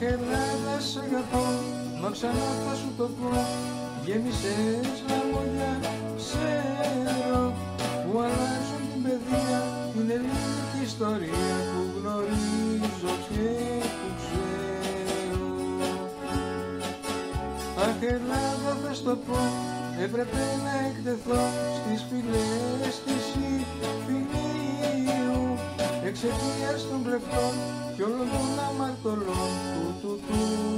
Ελλάδα σ' αγαπώ, μα ξανά θα σου το πω. Γέμισες σε ξέρω που αλλάζουν την παιδεία την ελληνική ιστορία που γνωρίζω και που ξέρω. Αχ Ελλάδα θα το πω, έπρεπε να εκτεθώ στις φυλές της η φυλή εξαιτίας των κλεφτών κι όλων των αμαρτωλών του του του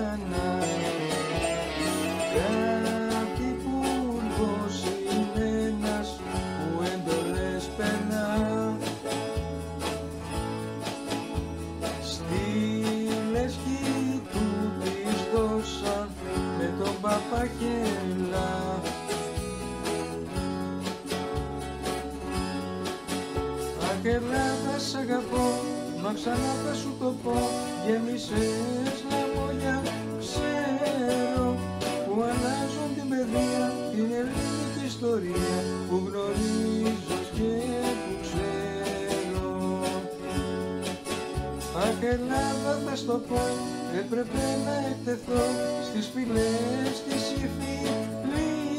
ξανά Κάθε υπουργός είναι ένας που εντολές περνά. Στη λέσχη του της δώσαν με τον Παπαγέλα Ελλάδα σ' αγαπώ, μα ξανά θα σου το πω. Γέμισες λαμόγια, ξέρω που αλλάζουν την παιδεία Την ελληνική ιστορία που γνωρίζω και που ξέρω. Αχ Ελλάδα θα στο πω έπρεπε να εκτεθώ στις φυλές της Ιφιλίου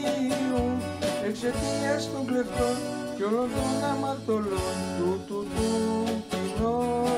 εξαιτίας των κλεφτών κι όλων των αμαρτωλών του του του κοινού